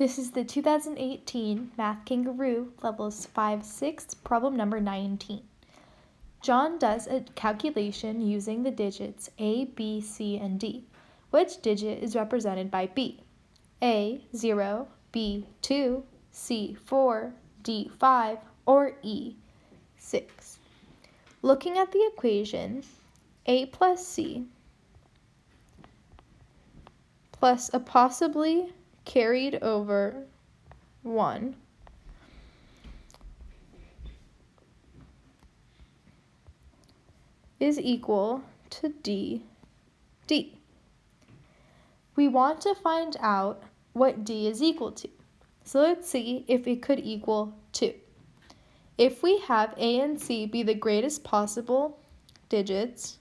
This is the 2018 Math Kangaroo Levels 5 6 problem number 19. John does a calculation using the digits A, B, C, and D. Which digit is represented by B? A, 0, B, 2, C, 4, D, 5, or E, 6. Looking at the equation, A plus C plus a possibly carried over 1 is equal to d d. We want to find out what d is equal to. So let's see if it could equal 2. If we have a and c be the greatest possible digits,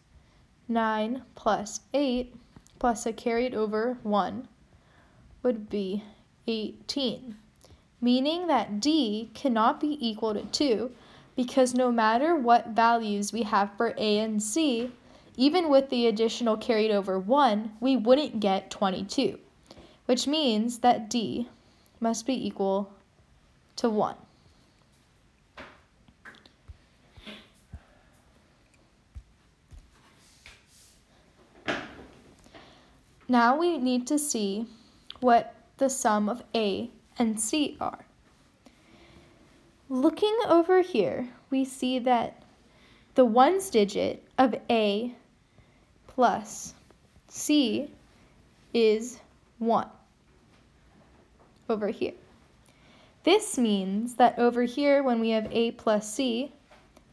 9 plus 8 plus a carried over 1 would be 18, meaning that d cannot be equal to 2 because no matter what values we have for a and c, even with the additional carried over 1, we wouldn't get 22, which means that d must be equal to 1. Now we need to see what the sum of A and C are. Looking over here, we see that the ones digit of A plus C is 1 over here. This means that over here when we have A plus C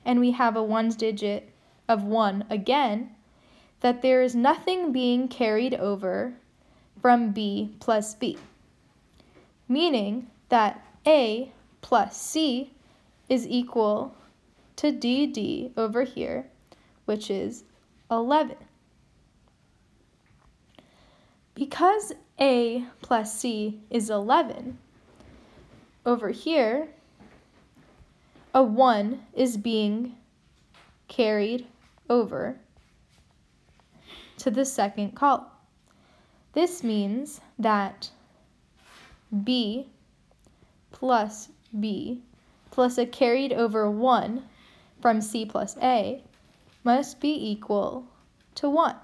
and we have a ones digit of 1 again, that there is nothing being carried over from B plus B, meaning that A plus C is equal to DD over here, which is 11. Because A plus C is 11, over here, a 1 is being carried over to the second column. This means that B plus B plus a carried over 1 from C plus A must be equal to 1,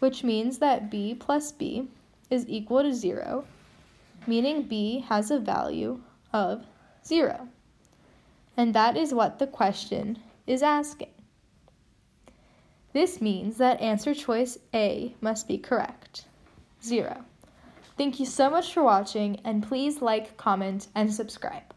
which means that B plus B is equal to 0, meaning B has a value of 0. And that is what the question is asking. This means that answer choice A must be correct. 0. Thank you so much for watching and please like, comment, and subscribe.